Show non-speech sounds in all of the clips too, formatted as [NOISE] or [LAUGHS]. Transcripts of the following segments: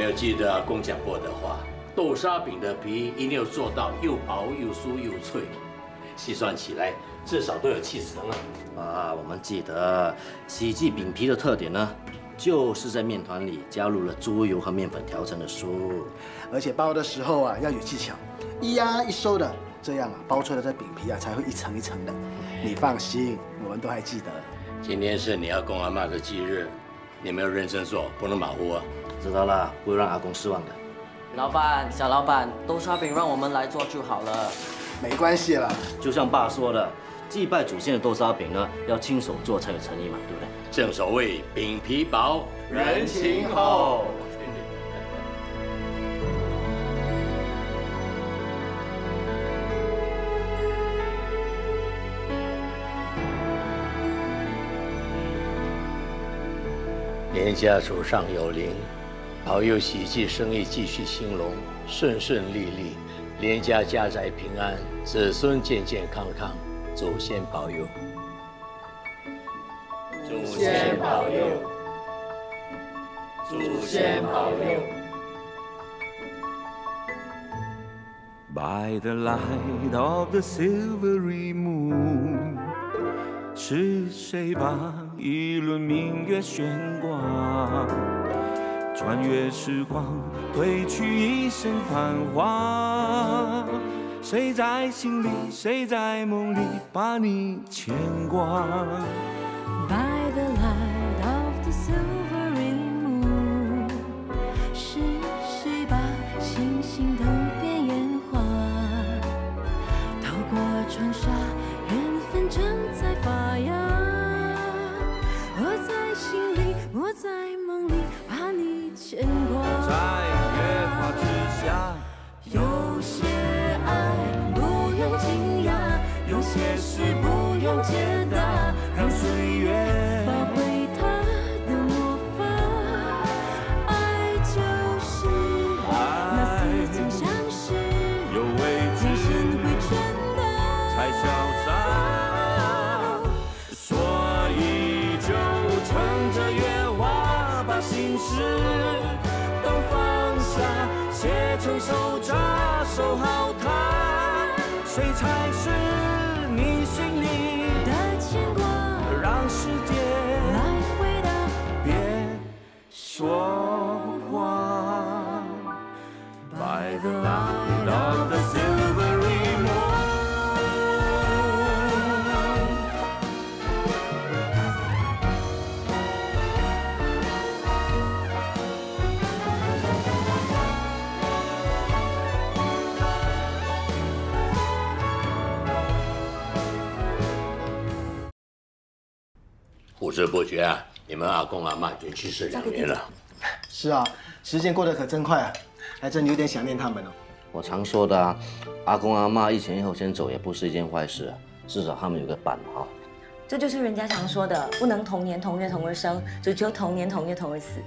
你们要记得阿公讲过的话，豆沙饼的皮一定要做到又薄又酥又脆，细算起来至少都有七成啊！啊，我们记得喜记饼皮的特点呢，就是在面团里加入了猪油和面粉调成的酥，而且包的时候啊要有技巧，一压一收的，这样啊包出来的饼皮啊才会一层一层的。你放心，我们都还记得。今天是你要公阿妈的忌日，你们要认真做，不能马虎啊！知道了，不会让阿公失望的。老板，小老板，豆沙饼让我们来做就好了。没关系了，就像爸说的，祭拜祖先的豆沙饼呢，要亲手做才有诚意嘛，对不对？正所谓饼皮薄，人情厚。[LAUGHS] 连家祖上有灵，保佑喜记生意继续兴隆，顺顺利利，连家家宅平安，子孙健健康康，祖先保佑，祖先保佑，祖先保佑。By the light of the silvery moon，是谁把一轮明月悬挂？穿越时光，褪去一身繁华。谁在心里，谁在梦里，把你牵挂些事不用解答，让岁月发挥它的魔法。爱就是那似曾相识，有未知会真的才潇洒。所以就乘着月华，把心事都放下，写成手札，守好它。谁才是觉啊，你们阿公阿妈已经去世两年了。是啊，时间过得可真快啊，还真有点想念他们哦。我常说的啊，阿公阿妈一前一后先走也不是一件坏事，至少他们有个伴哈。这就是人家常说的，不能同年同月同日生，只求同年同月同日死。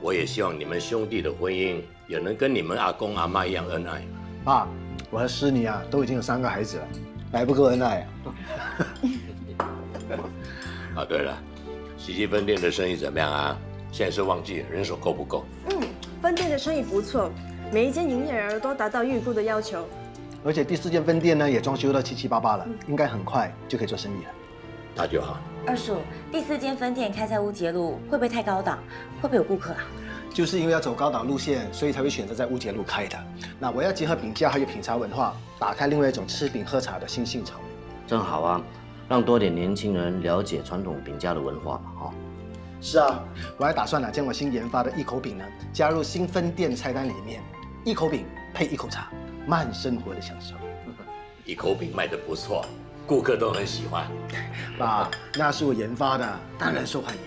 我也希望你们兄弟的婚姻也能跟你们阿公阿妈一样恩爱。爸，我和师妮啊都已经有三个孩子了，还不够恩爱啊。啊，对了，喜记分店的生意怎么样啊？现在是旺季，人手够不够？嗯，分店的生意不错，每一间营业额都达到预估的要求。而且第四间分店呢也装修到七七八八了，应该很快就可以做生意了。那就好。二叔，第四间分店开在乌节路，会不会太高档？会不会有顾客啊？就是因为要走高档路线，所以才会选择在乌节路开的。那我要结合饼家还有品茶文化，打开另外一种吃饼喝茶的新兴潮流。正好啊，让多点年轻人了解传统饼家的文化嘛，哈。是啊，我还打算呢将我新研发的一口饼呢加入新分店菜单里面，一口饼配一口茶，慢生活的享受。一口饼卖的不错，顾客都很喜欢。[LAUGHS] 爸，那是我研发的，当然受欢迎。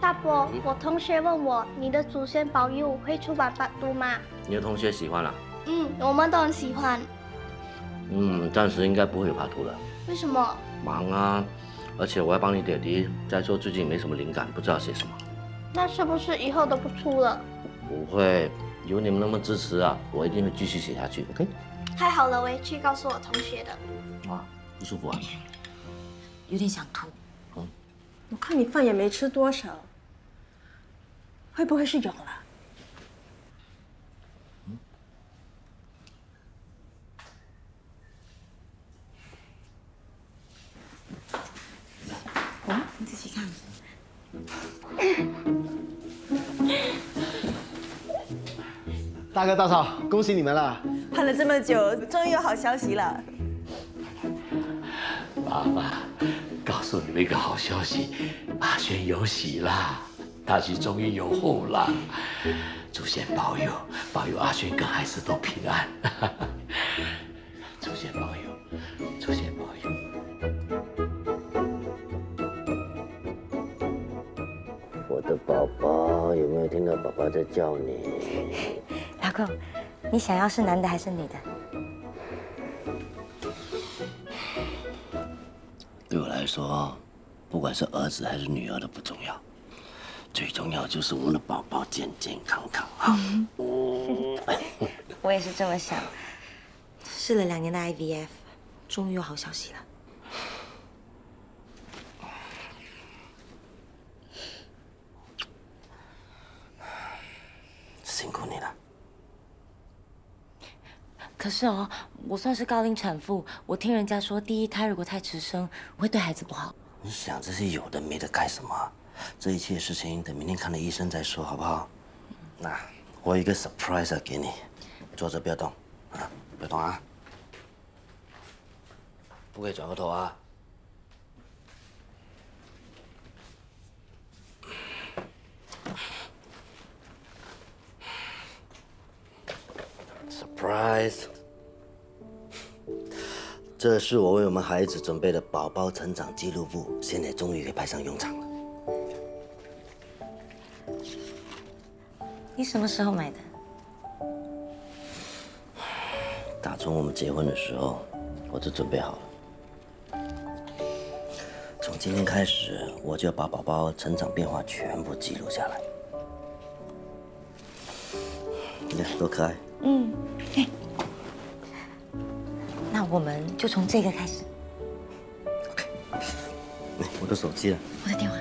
大伯，我同学问我，你的祖先保佑会出版版图吗？你的同学喜欢了？嗯，我们都很喜欢。嗯，暂时应该不会有爬图了。为什么？忙啊，而且我要帮你点滴。再说最近没什么灵感，不知道写什么。那是不是以后都不出了？不会，有你们那么支持啊，我一定会继续写下去。OK？太好了，我也去告诉我同学的。啊，不舒服啊？有点想吐。嗯，我看你饭也没吃多少，会不会是有了？[LAUGHS] 大哥大嫂恭喜你们了。盼了这么久终于有好消息了。妈妈告诉你们一个好消息阿轩有喜了大吉终于有后了祖先保佑保佑阿轩跟孩子都平安。叫你？[LAUGHS] 老公，你想要是男的还是女的？对我来说，不管是儿子还是女儿都不重要，最重要就是我们的宝宝健健康康 [LAUGHS] 啊！我也是这么想。试了两年的 IVF，终于有好消息了。辛苦你了。可是哦，我算是高龄产妇，我听人家说第一胎如果太迟生，会对孩子不好。你想这些有的没的干什么？这一切事情等明天看了医生再说，好不好？那我有一个 surprise 要给你，坐着不要动，啊，不要动啊，不可以转过头啊。Surprise！这是我为我们孩子准备的宝宝成长记录簿，现在终于可以派上用场了。你什么时候买的？打从我们结婚的时候，我就准备好了。从今天开始，我就要把宝宝成长变化全部记录下来。你看多可爱！我们就从这个开始。OK，我的手机了。我的电话。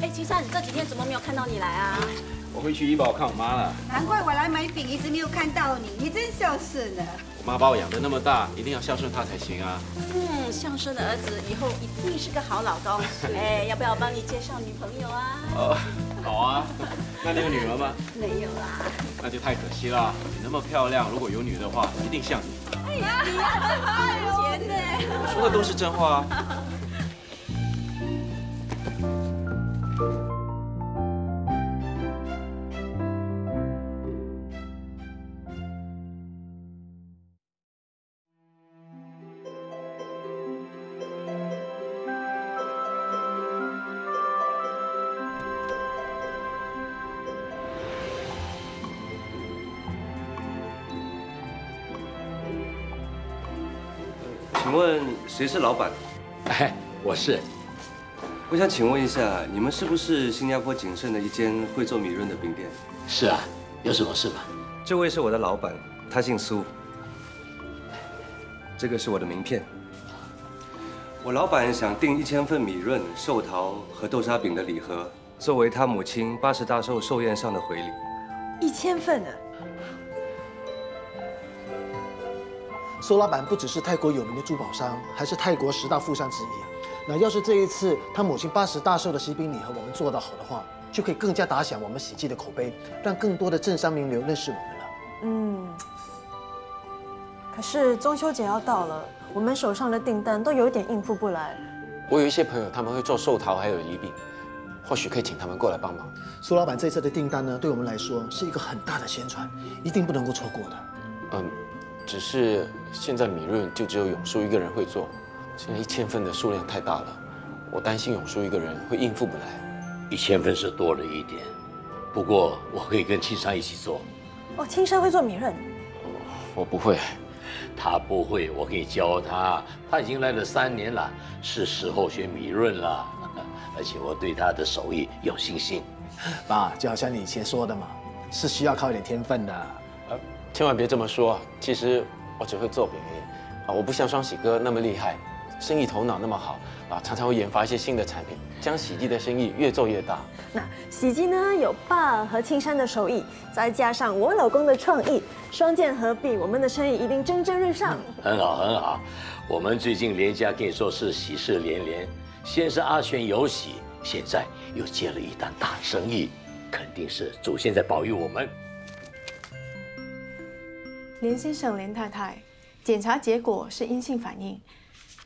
嗯，哎，青山，这几天怎么没有看到你来啊？我回去医保看我妈了。难怪我来买饼一直没有看到你，你真孝顺呢。我妈把我养得那么大，一定要孝顺她才行啊。嗯，孝顺的儿子以后一定是个好老公。[LAUGHS] 哎，要不要我帮你介绍女朋友啊？哦，好啊。那你有女儿吗？没有啊。那就太可惜了。你那么漂亮，如果有女的话，一定像你。哎呀，你呀，真爱哦。钱呢？我说的都是真话啊。谁是老板？哎，我是。我想请问一下，你们是不是新加坡仅剩的一间会做米润的饼店？是啊，有什么事吗？这位是我的老板，他姓苏。这个是我的名片。我老板想订一千份米润、寿桃和豆沙饼的礼盒，作为他母亲八十大寿寿宴上的回礼。一千份呢？苏老板不只是泰国有名的珠宝商，还是泰国十大富商之一。那要是这一次他母亲八十大寿的喜饼礼盒我们做得好的话，就可以更加打响我们喜记的口碑，让更多的政商名流认识我们了。嗯。可是中秋节要到了，我们手上的订单都有一点应付不来。我有一些朋友他们会做寿桃还有礼饼，或许可以请他们过来帮忙。苏老板这次的订单呢，对我们来说是一个很大的宣传，一定不能够错过的。嗯。只是现在米润就只有永叔一个人会做，现在一千份的数量太大了，我担心永叔一个人会应付不来。一千份是多了一点，不过我可以跟青山一起做。哦，青山会做米润？我不会，他不会，我可以教他。他已经来了三年了，是时候学米润了。[LAUGHS] 而且我对他的手艺有信心。爸，就好像你以前说的嘛，是需要靠一点天分的。呃，千万别这么说。其实我只会做饼啊，我不像双喜哥那么厉害，生意头脑那么好啊，常常会研发一些新的产品，将喜记的生意越做越大。那喜记呢，有爸和青山的手艺，再加上我老公的创意，双剑合璧，我们的生意一定蒸蒸日上。很好，很好。我们最近连家可以说是喜事连连，先是阿轩有喜。现在又接了一单大生意，肯定是祖先在保佑我们。连先生、连太太，检查结果是阴性反应，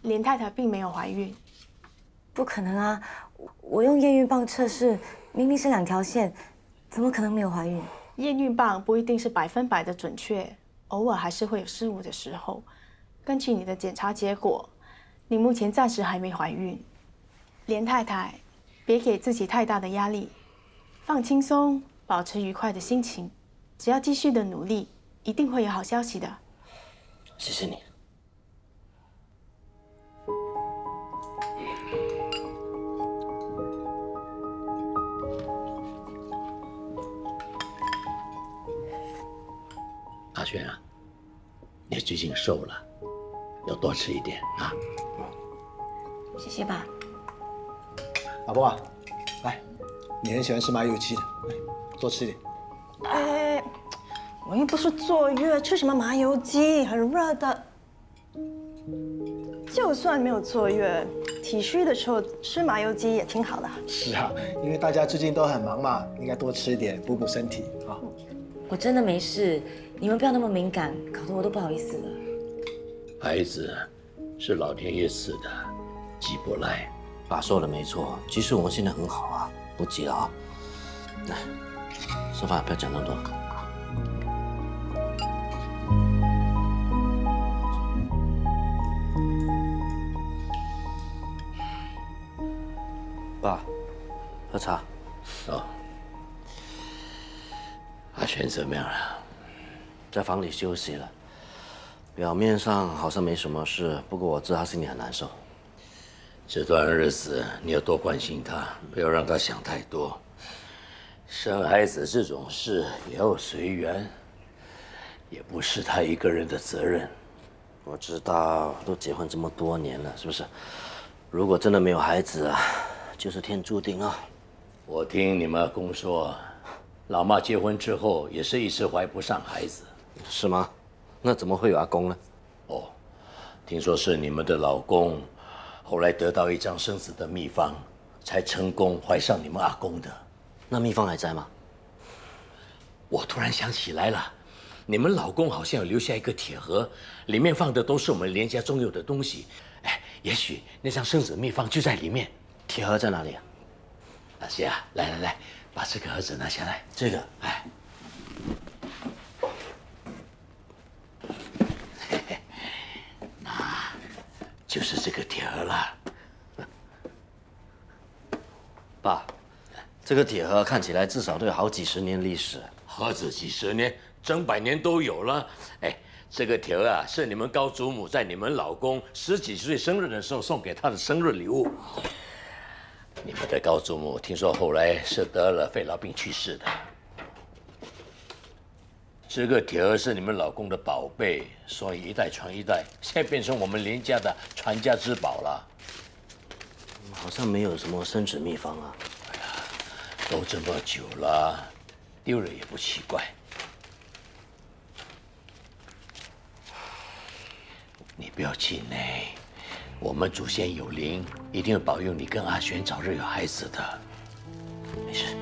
连太太并没有怀孕。不可能啊！我用验孕棒测试，明明是两条线，怎么可能没有怀孕？验孕棒不一定是百分百的准确，偶尔还是会有失误的时候。根据你的检查结果，你目前暂时还没怀孕。连太太。别给自己太大的压力，放轻松，保持愉快的心情。只要继续的努力，一定会有好消息的。谢谢你，阿轩啊，你最近瘦了，要多吃一点啊。谢谢爸。老婆啊，来，你很喜欢吃麻油鸡的，来多吃一点。哎，我又不是坐月，吃什么麻油鸡？很热的。就算没有坐月，体虚的时候吃麻油鸡也挺好的。是啊，因为大家最近都很忙嘛，应该多吃一点，补补身体啊。我真的没事，你们不要那么敏感，搞得我都不好意思了。孩子是老天爷赐的，急不来。爸说的没错，其实我们现在很好啊，不急了啊。来，吃饭不要讲那么多。喝茶。哦。阿全怎么样了？在房里休息了。表面上好像没什么事，不过我知道他心里很难受。这段日子你要多关心他，不要让他想太多。生孩子这种事也要随缘，也不是他一个人的责任。我知道，都结婚这么多年了，是不是？如果真的没有孩子啊，就是天注定啊。我听你们阿公说，老妈结婚之后也是一直怀不上孩子，是吗？那怎么会有阿公呢？哦，听说是你们的老公。后来得到一张生子的秘方，才成功怀上你们阿公的。那秘方还在吗？我突然想起来了，你们老公好像有留下一个铁盒，里面放的都是我们连家中有的东西。哎，也许那张生子秘方就在里面。铁盒在哪里啊？阿西啊，来来来，把这个盒子拿下来。这个，哎。[LAUGHS] 那就是这个铁盒了，爸，这个铁盒看起来至少都有好几十年历史，何止几十年，整百年都有了。哎，这个铁盒啊，是你们高祖母在你们老公十几岁生日的时候送给他的生日礼物。你们的高祖母听说后来是得了肺痨病去世的。这个铁盒是你们老公的宝贝，所以一代传一代，现在变成我们林家的传家之宝了。好像没有什么生子秘方啊。哎呀，都这么久了，丢了也不奇怪。你不要气馁，我们祖先有灵，一定会保佑你跟阿玄早日有孩子的。没事。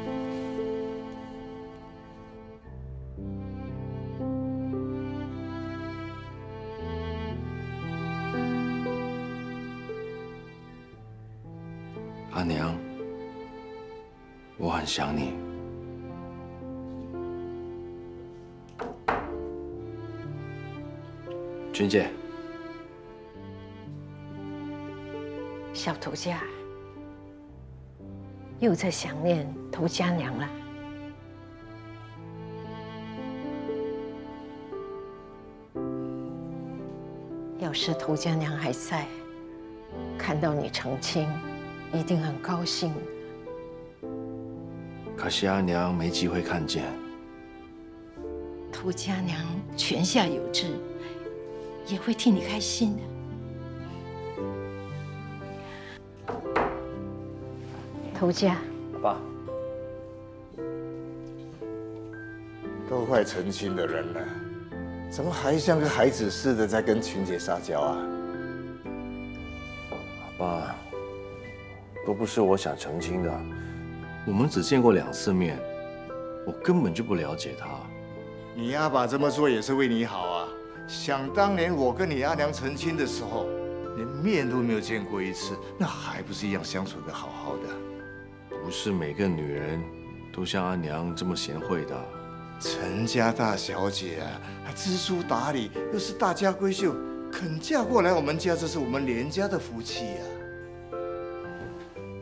阿娘，我很想你。君姐，小头家又在想念头家娘了。要是涂家娘还在，看到你成亲，一定很高兴。可惜阿娘没机会看见。涂家娘泉下有知，也会替你开心的。涂家，爸，都快成亲的人了，怎么还像个孩子似的在跟群姐撒娇啊？爸，都不是我想成亲的，我们只见过两次面，我根本就不了解他。你阿爸这么做也是为你好啊！想当年我跟你阿娘成亲的时候，连面都没有见过一次，那还不是一样相处的好好的？不是每个女人都像阿娘这么贤惠的。陈家大小姐啊，还知书达理，又是大家闺秀，肯嫁过来我们家，这是我们连家的福气呀！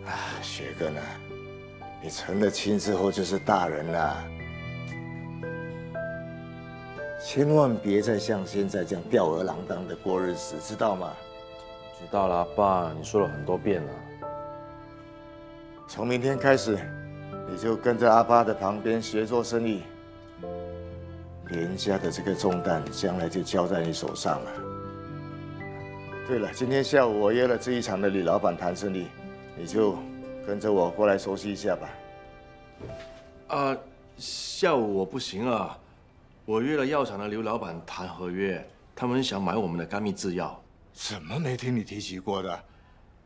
啊，雪哥呢？你成了亲之后就是大人了。千万别再像现在这样吊儿郎当的过日子，知道吗？知道了，爸，你说了很多遍了。从明天开始，你就跟在阿爸的旁边学做生意。连家的这个重担，将来就交在你手上了。对了，今天下午我约了制衣厂的李老板谈生意，你就跟着我过来熟悉一下吧。啊，下午我不行啊。我约了药厂的刘老板谈合约，他们想买我们的甘蜜制药。怎么没听你提起过的？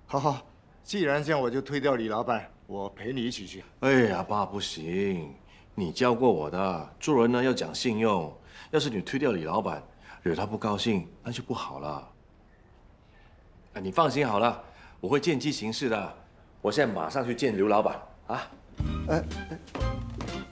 好好，既然这样，我就推掉李老板，我陪你一起去。哎呀，爸不行，你教过我的，做人呢要讲信用。要是你推掉李老板，惹他不高兴，那就不好了。哎，你放心好了，我会见机行事的。我现在马上去见刘老板啊。哎。刘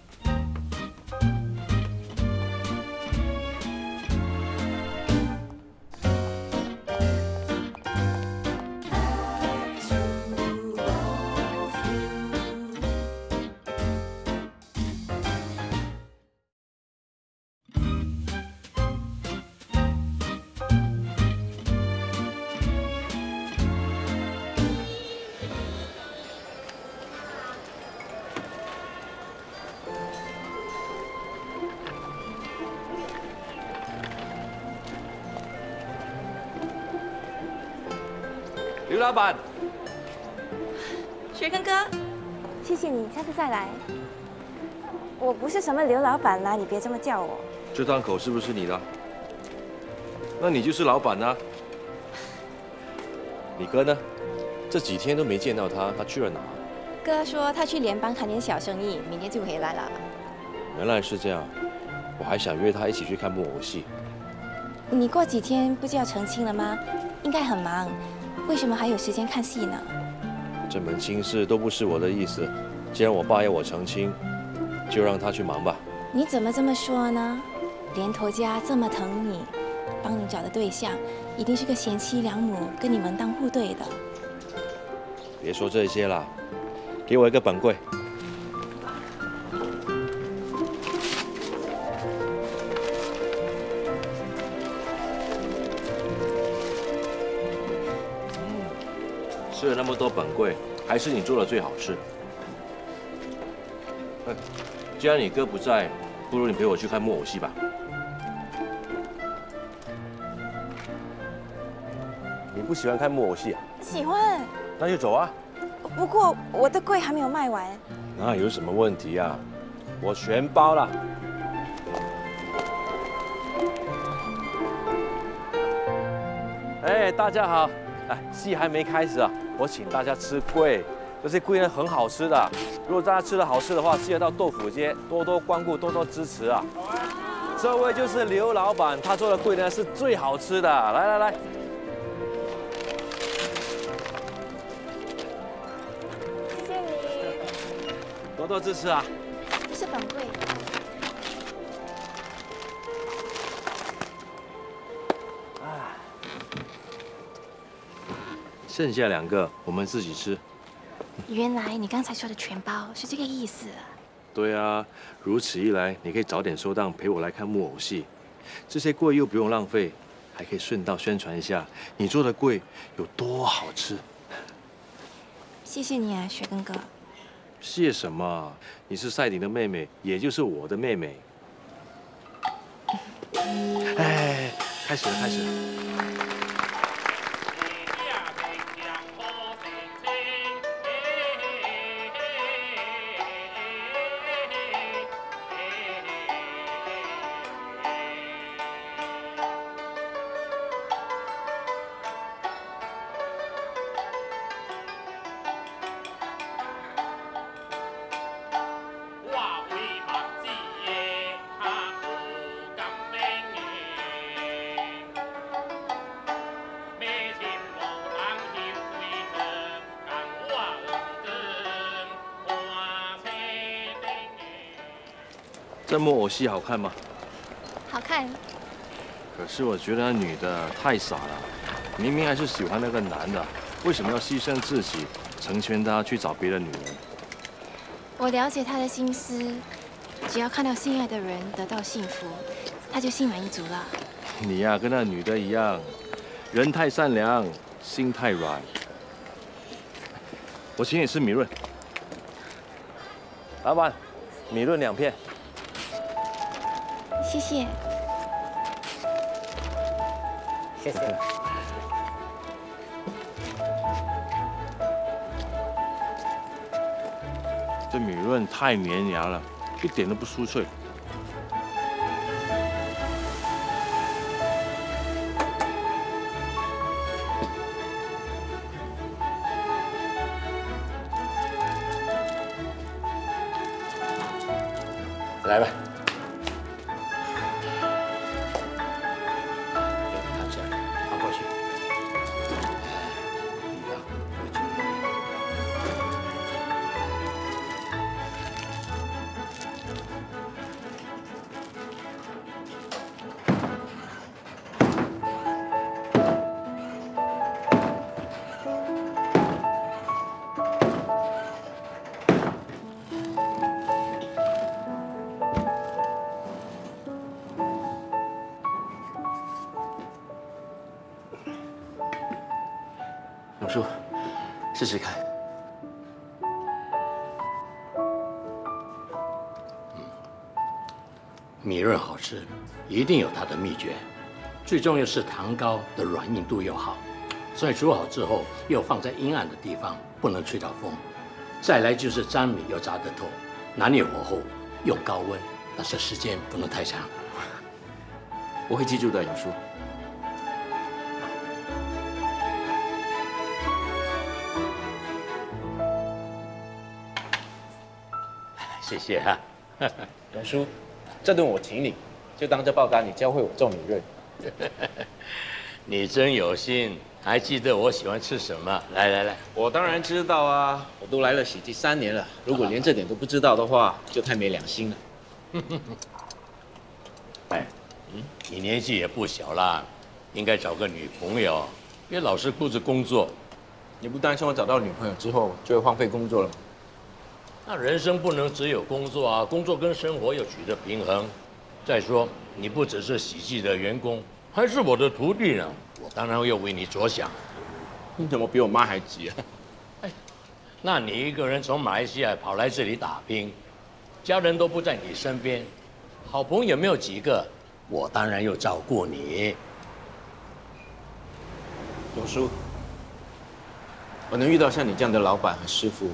下次再来。我不是什么刘老板啦，你别这么叫我。这档口是不是你的？那你就是老板呐。你哥呢？这几天都没见到他，他去了哪？哥说他去联邦谈点小生意，明天就回来了。原来是这样，我还想约他一起去看木偶戏。你过几天不就要成亲了吗？应该很忙。为什么还有时间看戏呢？这门亲事都不是我的意思。既然我爸要我成亲，就让他去忙吧。你怎么这么说呢？连头家这么疼你，帮你找的对象一定是个贤妻良母，跟你门当户对的。别说这些了，给我一个本柜。吃了那么多本柜，还是你做的最好吃。既然你哥不在，不如你陪我去看木偶戏吧。你不喜欢看木偶戏啊？喜欢。那就走啊。不过我的柜还没有卖完。那有什么问题啊？我全包了。哎，大家好。哎，戏还没开始啊。我请大家吃桂，这些桂呢很好吃的。如果大家吃的好吃的话，记得到豆腐街多多光顾，多多支持啊！这位就是刘老板，他做的桂呢是最好吃的。来来来，谢谢你，多多支持啊！这是本桂。剩下两个我们自己吃。原来你刚才说的全包是这个意思。对啊，如此一来，你可以早点收档陪我来看木偶戏，这些贵又不用浪费，还可以顺道宣传一下你做的贵有多好吃。谢谢你啊，雪根哥。谢什么？你是赛鼎的妹妹，也就是我的妹妹。[LAUGHS] 哎，开始了，开始了。这木偶戏好看吗？好看。可是我觉得那女的太傻了，明明还是喜欢那个男的，为什么要牺牲自己，成全他去找别的女人？我了解他的心思，只要看到心爱的人得到幸福，他就心满意足了。你呀，跟那女的一样，人太善良，心太软。我请你吃米润。老板，米润两片。谢谢，谢谢。这米润太粘牙了，一点都不酥脆。试试看。米润好吃，一定有它的秘诀。最重要是糖糕的软硬度又好，所以煮好之后又放在阴暗的地方，不能吹到风。再来就是粘米要炸得透，拿捏火候，用高温，但是时间不能太长。我会记住的，杨叔。谢谢哈，[LAUGHS] 永叔，这顿我请你，就当这报答你教会我做米润。[LAUGHS] 你真有心，还记得我喜欢吃什么？来来来，我当然知道啊，我都来了喜记三年了，如果连这点都不知道的话，就太没良心了。[LAUGHS] 哎，嗯，你年纪也不小了，应该找个女朋友，别老是顾着工作。你不担心我找到女朋友之后就会荒废工作了吗？那人生不能只有工作啊，工作跟生活要取得平衡。再说，你不只是喜剧的员工，还是我的徒弟呢，我当然要为你着想。你怎么比我妈还急啊？哎，那你一个人从马来西亚跑来这里打拼，家人都不在你身边，好朋友没有几个，我当然要照顾你。永叔，我能遇到像你这样的老板和师傅。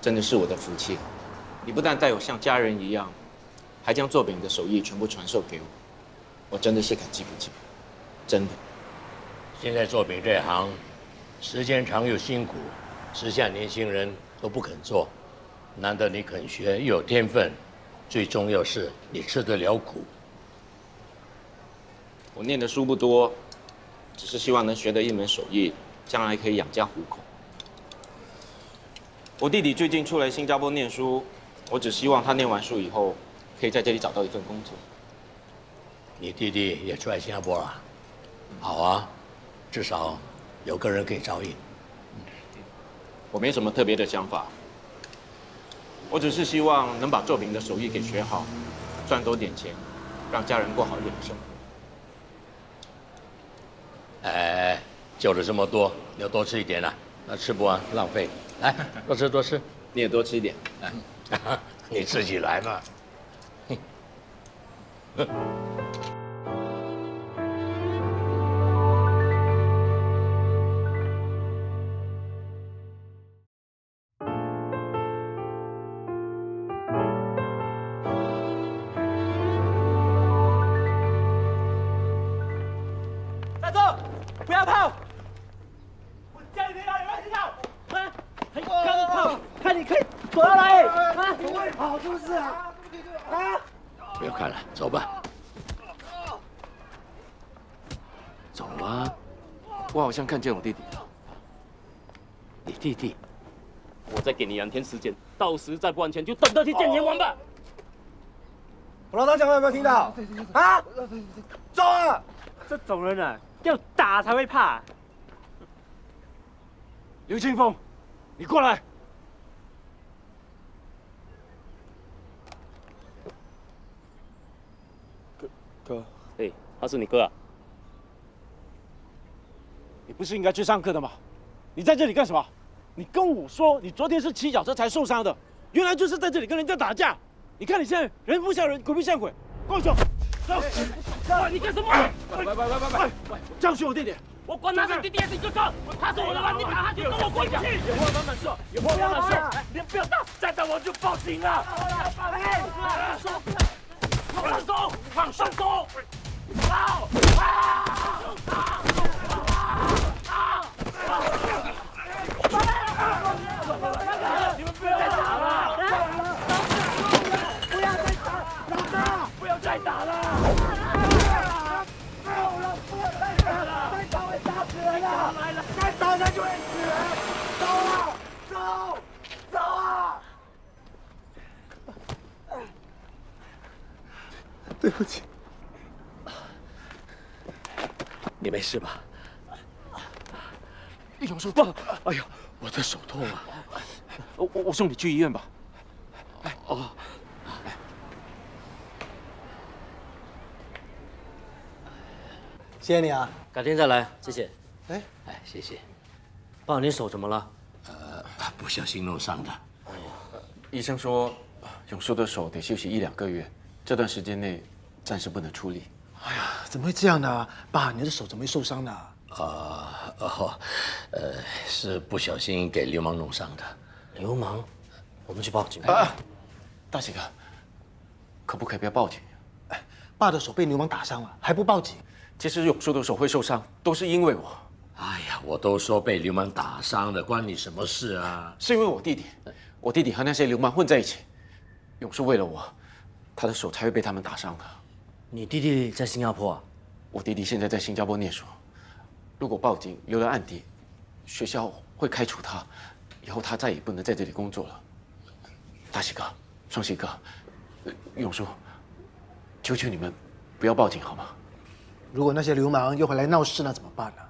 真的是我的福气，你不但待我像家人一样，还将作品的手艺全部传授给我，我真的是感激不尽，真的。现在做饼这行，时间长又辛苦，时下年轻人都不肯做，难得你肯学又有天分，最重要是你吃得了苦。我念的书不多，只是希望能学得一门手艺，将来可以养家糊口。我弟弟最近出来新加坡念书，我只希望他念完书以后，可以在这里找到一份工作。你弟弟也出来新加坡了，好啊，至少有个人可以照应。我没什么特别的想法，我只是希望能把作品的手艺给学好，赚多点钱，让家人过好一点的生活。哎，就了这么多，要多吃一点啊，那吃不完浪费。来，多吃多吃，你也多吃一点。来，[LAUGHS] 你自己来嘛。[LAUGHS] 见我弟弟了。你弟弟？我再给你两天时间，到时再不还钱，就等着去见阎王吧。我老大讲话有没有听到？啊！走啊！这种人啊，要打才会怕。刘清风，你过来。哥，哥，哎，他是你哥啊？你不是应该去上课的吗？你在这里干什么？你跟我说你昨天是骑脚车才受伤的，原来就是在这里跟人家打架。你看你现在人不像人，鬼不像鬼，跟我走，走！你干什么？喂喂喂喂喂！教训我弟弟！我管他是弟弟还是哥哥，他是我的吗？你打他就跟我滚下去！有话慢慢说，有话慢慢说。你不要打，再打我就报警了！放手！放手！放手！跑！你们不要再打了！不要再打，老大！不要再打了！够了！不要再打了！再打会打死人的！再打他就会死人！走啊！走！走啊！对不起，你没事吧？永叔爸，哎呀，我的手痛啊！我我我送你去医院吧。哎哦，谢谢你啊，改天再来，谢谢。哎哎，谢谢。爸，你手怎么了？呃，不小心弄伤的。医生说，永叔的手得休息一两个月，这段时间内暂时不能出力。哎呀，怎么会这样呢？爸，你的手怎么会受伤呢？啊哦，呃，是不小心给流氓弄伤的。流氓？我们去报警。啊，大喜哥，可不可以不要报警？哎爸的手被流氓打伤了，还不报警？其实永叔的手会受伤，都是因为我。哎呀，我都说被流氓打伤了，关你什么事啊？是因为我弟弟，我弟弟和那些流氓混在一起，永叔为了我，他的手才会被他们打伤的。你弟弟在新加坡啊？我弟弟现在在新加坡念书，如果报警留了案底，学校会开除他，以后他再也不能在这里工作了。大喜哥、双喜哥、呃永叔，求求你们不要报警好吗？如果那些流氓又回来闹事，那怎么办呢？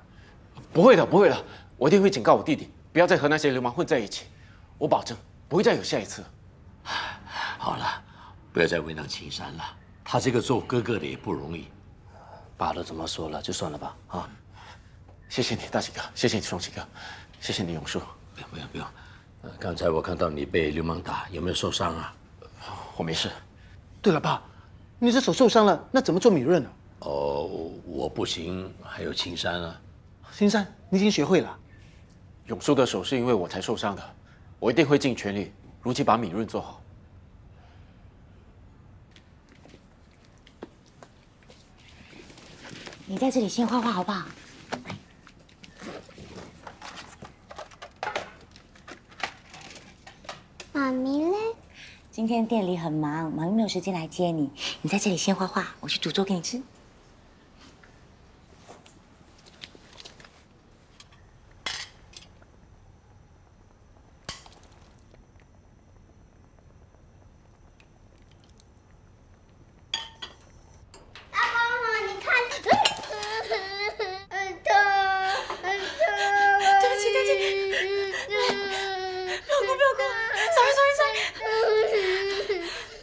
不会的，不会的，我一定会警告我弟弟，不要再和那些流氓混在一起。我保证不会再有下一次。好了，不要再为难青山了，他这个做哥哥的也不容易。爸都这么说了，就算了吧。啊，谢谢你，大喜哥，谢谢你，双喜哥，谢谢你，永叔。不用不用不用，呃刚才我看到你被流氓打，有没有受伤啊？我没事。对了，爸，你这手受伤了，那怎么做米润呢？哦，我不行，还有青山啊。青山，你已经学会了。永叔的手是因为我才受伤的，我一定会尽全力，如期把米润做好。你在这里先画画好不好？妈咪嘞？今天店里很忙，妈咪没有时间来接你。你在这里先画画，我去煮粥给你吃。阿公，你看，很痛，很痛。对不起，对不起。不要哭，不要哭。Sorry, sorry, sorry。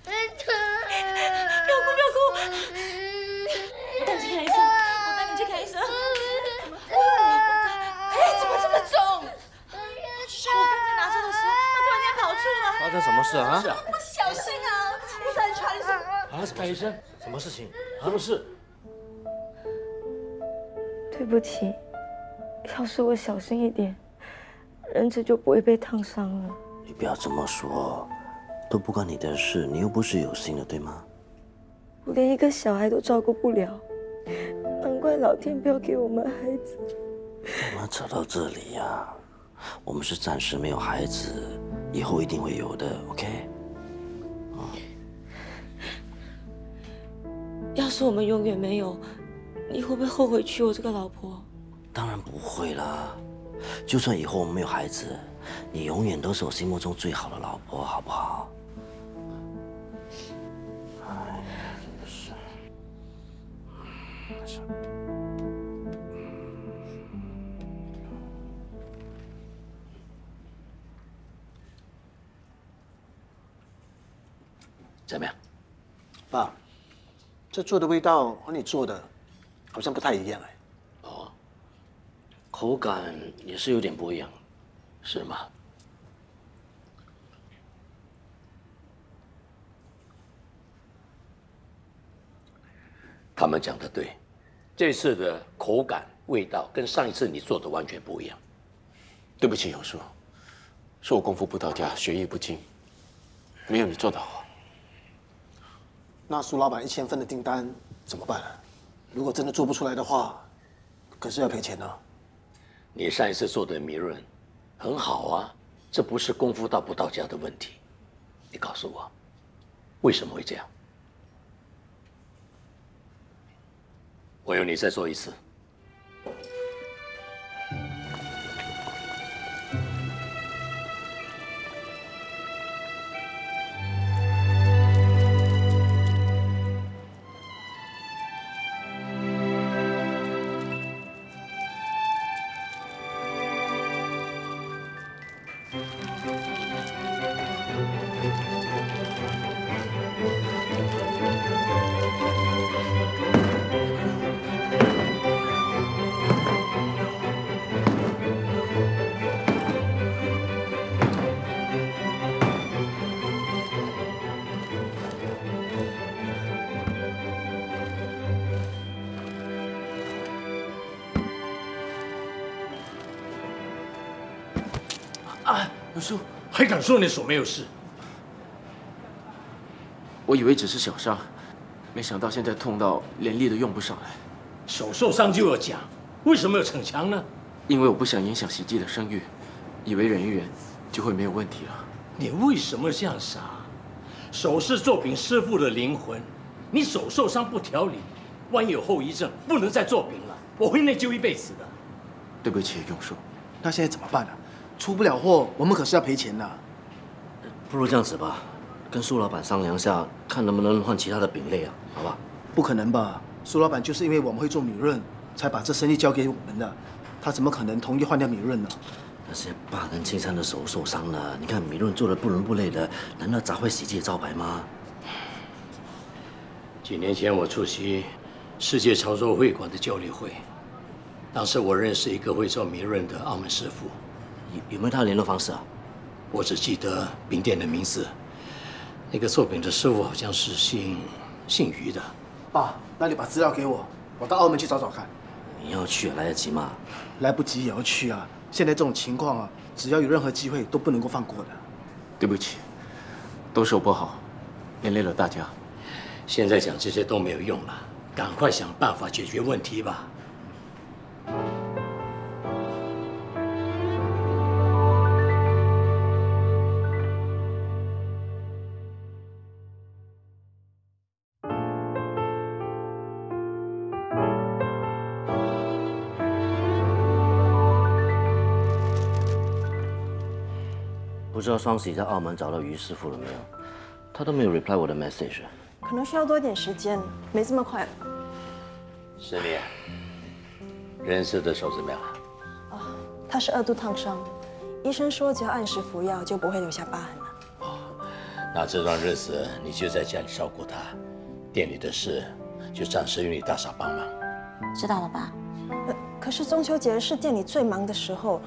很痛。不要哭，不要哭。什么事啊？小心啊，再传上。啊，是白医生，什么事情？什么事？对不起，要是我小心一点，仁子就不会被烫伤了。你不要这么说，都不关你的事，你又不是有心的，对吗？我连一个小孩都照顾不了，难怪老天不要给我们孩子。干嘛扯到这里呀？我们是暂时没有孩子，以后一定会有的，OK？要是我们永远没有，你会不会后悔娶我这个老婆？当然不会啦。就算以后我们没有孩子，你永远都是我心目中最好的老婆，好不好？哎，真的是。怎么样？爸，这做的味道和你做的好像不太一样哎。哦，口感也是有点不一样，是吗？他们讲的对，这次的口感、味道跟上一次你做的完全不一样。对不起，永叔，是我功夫不到家，学艺不精，没有你做的好。那苏老板一千份的订单怎么办？如果真的做不出来的话，可是要赔钱呢。你上一次做的迷润很好啊，这不是功夫到不到家的问题。你告诉我，为什么会这样？我要你再做一次。叔还敢说你手没有事？我以为只是小伤，没想到现在痛到连力都用不上来。手受伤就要讲，为什么要逞强呢？因为我不想影响喜记的声誉，以为忍一忍就会没有问题了。你为什么这样傻？手是作品师傅的灵魂，你手受伤不调理，万一有后遗症，不能再作品了，我会内疚一辈子的。对不起，永叔。那现在怎么办呢、出不了货，我们可是要赔钱的。不如这样子吧，跟苏老板商量一下，看能不能换其他的饼类啊，好吧？不可能吧？苏老板就是因为我们会做米润，才把这生意交给我们的，他怎么可能同意换掉米润呢？那些爸跟青山的手受伤了，你看米润做的不伦不类的，难道砸坏喜记的招牌吗？几年前我出席世界潮州会馆的交流会，当时我认识一个会做米润的澳门师傅，有有没有他的联络方式啊？我只记得饼店的名字。那个作品的师傅好像是姓姓于的。爸，那你把资料给我，我到澳门去找找看。你要去来得及吗？来不及也要去啊！现在这种情况啊，只要有任何机会都不能够放过的。对不起，都是我不好，连累了大家。现在讲这些都没有用了，赶快想办法解决问题吧。知道双喜在澳门找到于师傅了没有？他都没有 reply 我的 message。可能需要多一点时间，没这么快。师妹，仁师的手怎么样了？他是二度烫伤，医生说只要按时服药就不会留下疤痕了。哦那这段日子你就在家里照顾他，店里的事就暂时由你大嫂帮忙。知道了吧？呃可是中秋节是店里最忙的时候，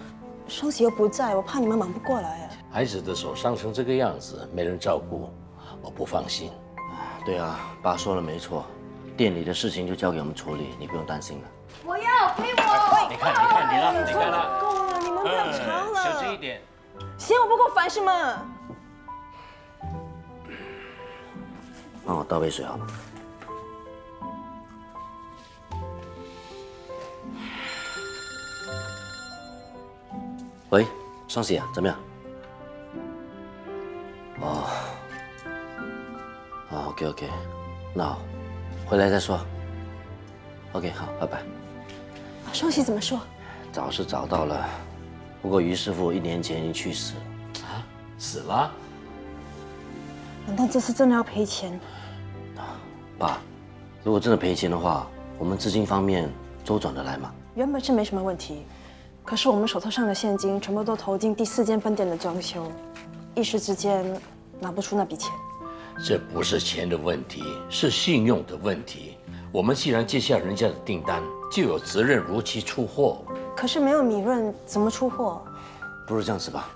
双喜又不在，我怕你们忙不过来啊。孩子的手伤成这个样子，没人照顾，我不放心。对啊，爸说了没错，店里的事情就交给我们处理，你不用担心了。我要陪我。你看，你看，你了，你看了。够了，你们不要吵了。小心一点。嫌我不够烦是吗？帮我倒杯水好吗？喂，双喜啊，怎么样？哦，哦，OK OK，那好，回来再说。OK，好，拜拜。双喜怎么说？找是找到了，不过于师傅一年前已经去世了。啊？死了？难道这次真的要赔钱？爸，如果真的赔钱的话，我们资金方面周转得来吗？原本是没什么问题，可是我们手头上的现金全部都投进第四间分店的装修，一时之间拿不出那笔钱。这不是钱的问题，是信用的问题。我们既然接下人家的订单，就有责任如期出货。可是没有米润，怎么出货？不如这样子吧，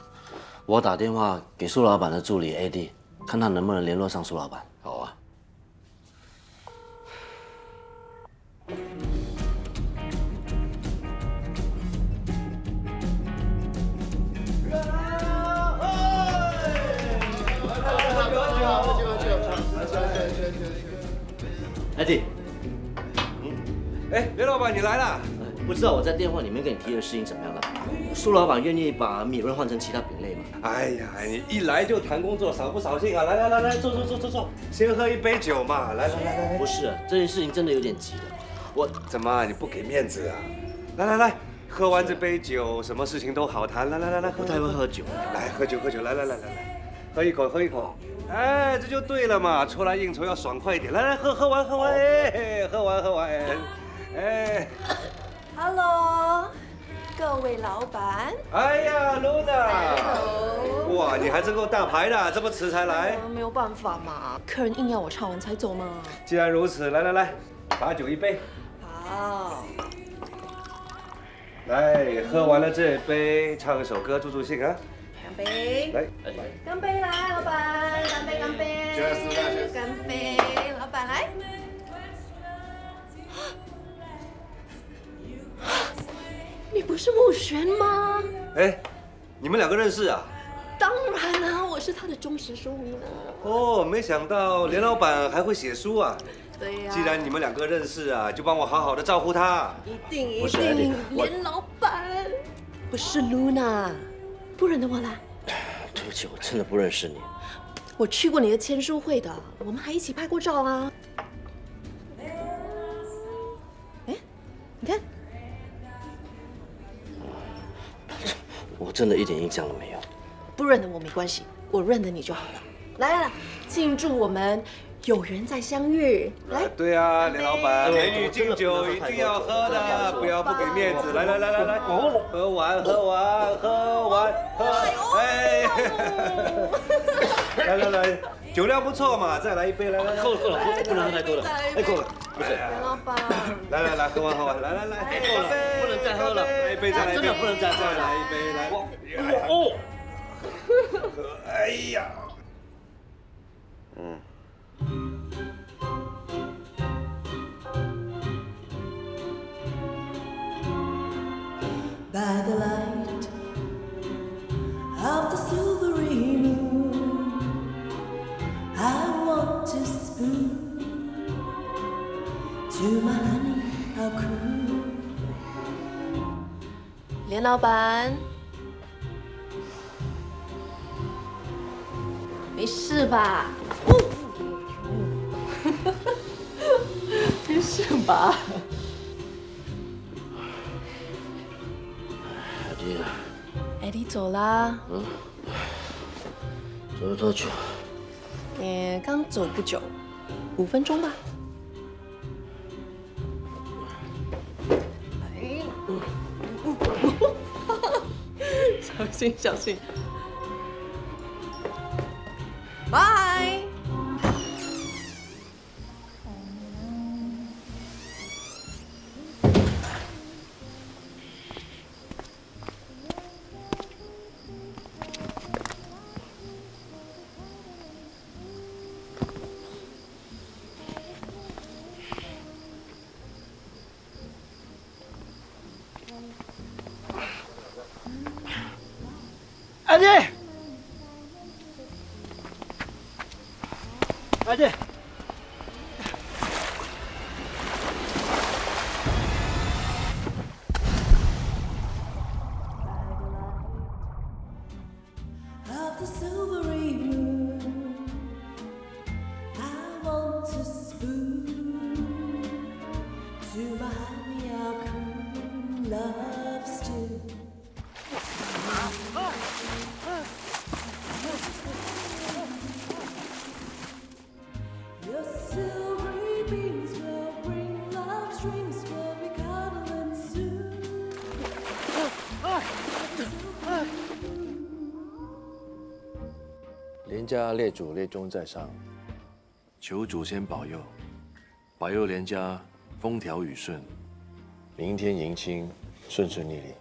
我打电话给苏老板的助理 AD，看他能不能联络上苏老板。好啊。艾迪，哎，刘老板你来了。不知道我在电话里面跟你提的事情怎么样了？苏老板愿意把米润换成其他品类吗？哎呀，你一来就谈工作，扫不扫兴啊？来来来来，坐坐坐坐坐，先喝一杯酒嘛。来来来来来，不是，这件事情真的有点急了。我怎么你不给面子啊？来来来，喝完这杯酒，什么事情都好谈。来来来来，不太会喝酒。来喝酒喝酒，来来来来来，喝一口喝一口。哎，这就对了嘛，出来应酬要爽快一点。来来喝喝完喝完，哎，喝完喝完，哎。Hello，各位老板。哎呀，Luna。Hello。哇，你还真够大牌的，这么迟才来。没有办法嘛，客人硬要我唱完才走嘛。既然如此，来来来，罚酒一杯。好。来，喝完了这杯，唱一首歌助助兴啊。干杯！来，干杯来，老板，干杯干杯。干杯，老板来。你不是慕璇吗？哎，你们两个认识啊？当然啦、我是他的忠实书迷。哦，没想到连老板还会写书啊！对呀、既然你们两个认识啊，就帮我好好的照顾他。一定一定，连老板不是 Luna，不认得我啦。对不起，我真的不认识你。我去过你的签书会的，我们还一起拍过照啊。哎，你看，我真的一点印象都没有。不认得我没关系，我认得你就好了。来来来，庆祝我们有缘再相遇。来，对啊，连老板，美女敬酒一定要喝的，不要不给面子。来来来来来，喝完喝完喝完喝，哎，来来来，酒量不错嘛，再来一杯，来来来，够了够了，不不能喝太多了。哎，够了，不是。连老板，来来来，喝完喝完，来来来，够了，不能再喝了。来一杯再来一杯，真的不能再喝再了。来一杯，来。哦。哎呀，嗯。by the light of the silvery moon. I want to spoon to my honey a croon. 连老板，没事吧？ 没事吧？艾迪，艾迪走啦，嗯，走了多久？也刚走不久，五分钟吧。哎小心 [LAUGHS] 小心，拜。连家列祖列宗在上，求祖先保佑，保佑连家风调雨顺，明天迎亲顺顺利利。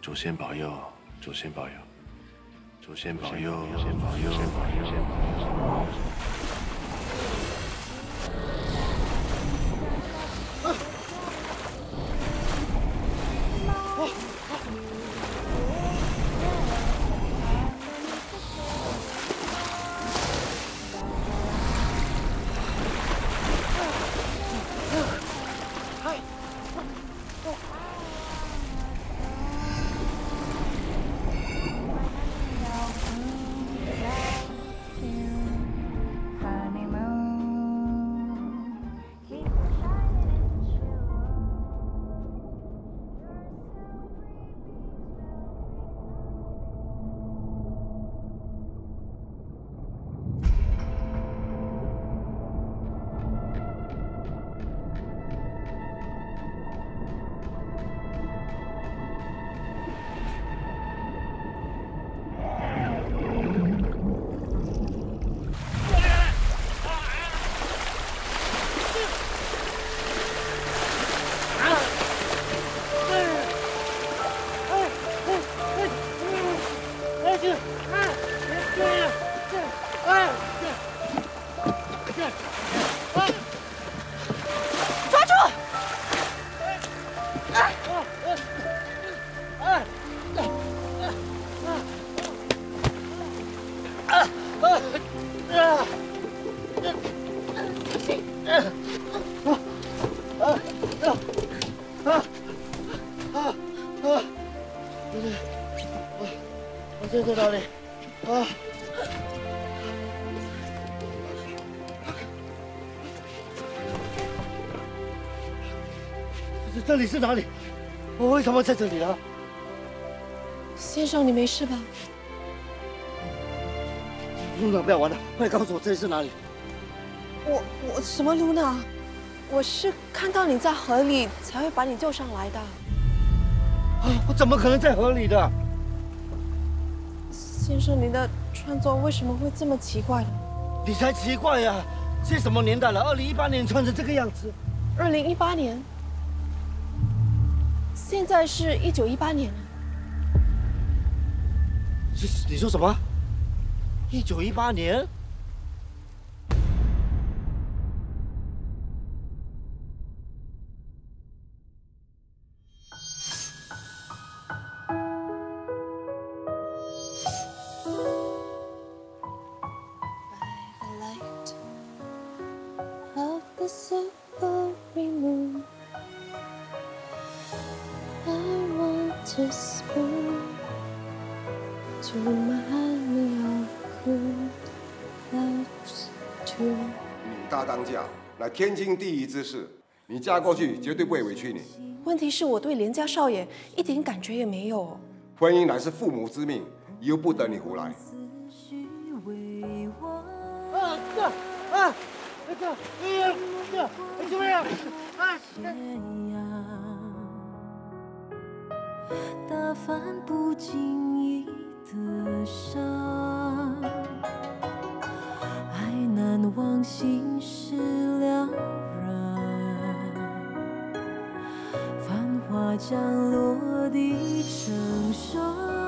祖先保佑，祖先保佑，祖先保佑，祖先保佑，祖先保佑，祖先保佑。里是哪里？我为什么在这里啊？先生，你没事吧？露娜，不要玩了，快告诉我这里是哪里？我我什么露娜？我是看到你在河里才会把你救上来的。啊，我怎么可能在河里的？先生，你的穿着为什么会这么奇怪呢？你才奇怪呀、这什么年代了？二零一八年穿成这个样子。二零一八年，现在是一九一八年了。你你说什么？一九一八年？Spoon to remind me of good love's true. 女大当家，乃天经地义之事。你嫁过去绝对不会委屈你。问题是我对连家少爷一点感觉也没有。婚姻乃是父母之命，由不得你胡来。啊哥啊，那个，哎呀哥，怎么样？啊！翻不经意的伤，爱难忘心事了然，繁华将落地成霜。